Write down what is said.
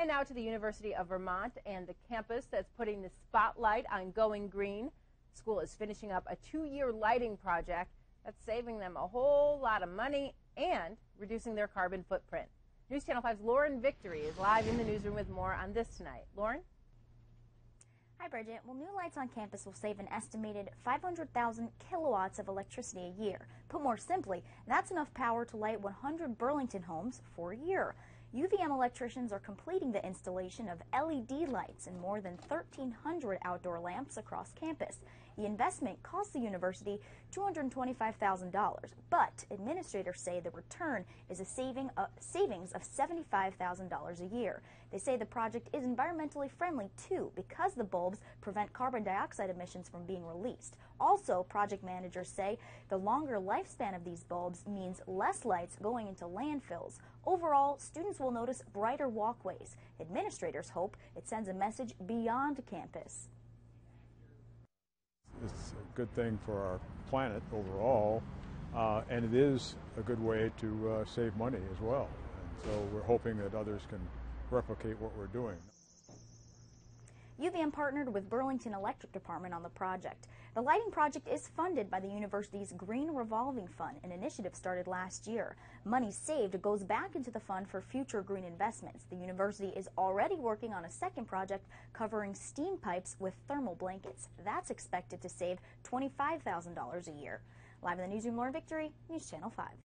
And now to the University of Vermont and the campus that's putting the spotlight on going green. School is finishing up a two-year lighting project that's saving them a whole lot of money and reducing their carbon footprint. News Channel 5's Lauren Victory is live in the newsroom with more on this tonight. Lauren? Hi, Bridget. Well, new lights on campus will save an estimated 500,000 kilowatts of electricity a year. Put more simply, that's enough power to light 100 Burlington homes for a year. UVM electricians are completing the installation of LED lights in more than 1,300 outdoor lamps across campus. The investment cost the university $225,000, but administrators say the return is a saving, uh, savings of $75,000 a year. They say the project is environmentally friendly too because the bulbs prevent carbon dioxide emissions from being released. Also, project managers say the longer lifespan of these bulbs means less lights going into landfills. Overall, students will notice brighter walkways. Administrators hope it sends a message beyond campus. It's a good thing for our planet overall, uh, and it is a good way to uh, save money as well. And so we're hoping that others can replicate what we're doing. UVM partnered with Burlington Electric Department on the project. The lighting project is funded by the university's Green Revolving Fund, an initiative started last year. Money saved goes back into the fund for future green investments. The university is already working on a second project covering steam pipes with thermal blankets. That's expected to save $25,000 a year. Live in the newsroom, Lauren Victory, News Channel 5.